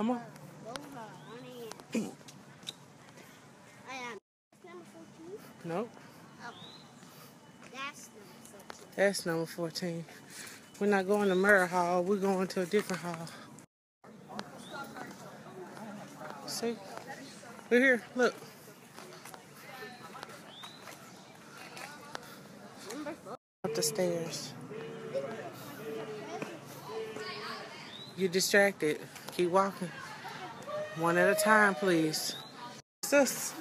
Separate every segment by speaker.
Speaker 1: Come on. Nope.
Speaker 2: Oh, that's number 14.
Speaker 1: That's number 14. We're not going to Murrah Hall. We're going to a different hall. See? We're here. Look. Up the stairs. You're distracted. Keep walking. One at a time, please. Sis.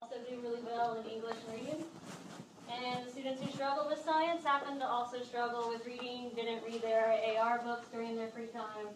Speaker 3: also do really well in English and reading. And the students who struggle with science happen to also struggle with reading, didn't read their AR books during their free time.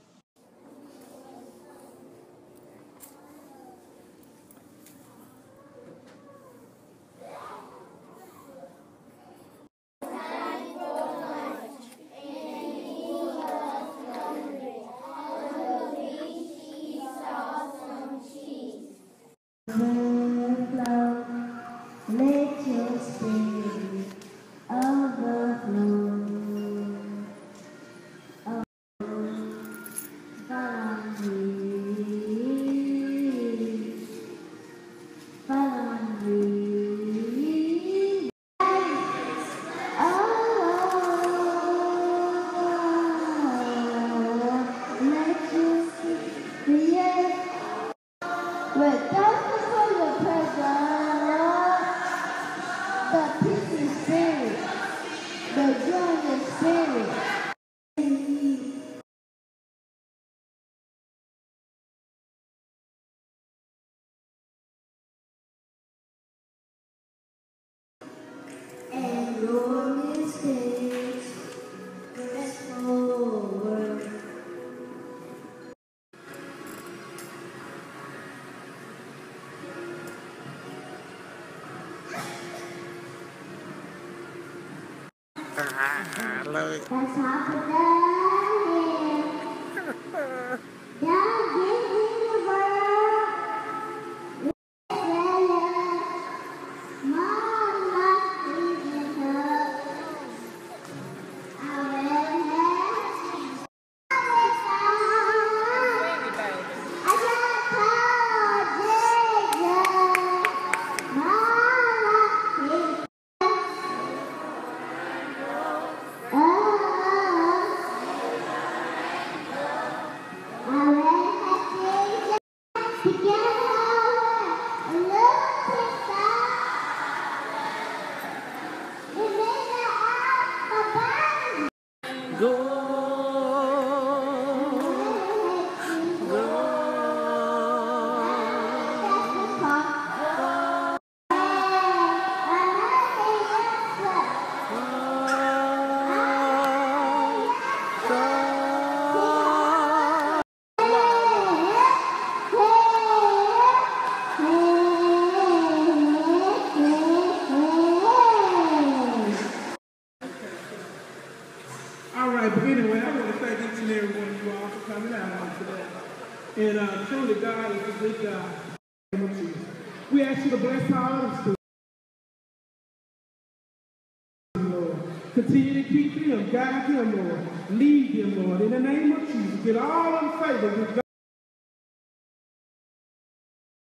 Speaker 4: Your mistakes. That's to die.
Speaker 5: Right, but anyway, I want to thank each and every one of you all for coming out on today. And uh, truly, God is a good God. We ask you to bless our students. Continue to keep them, guide them, Lord. Lead them, Lord. In the name of Jesus. Get all in favor with God.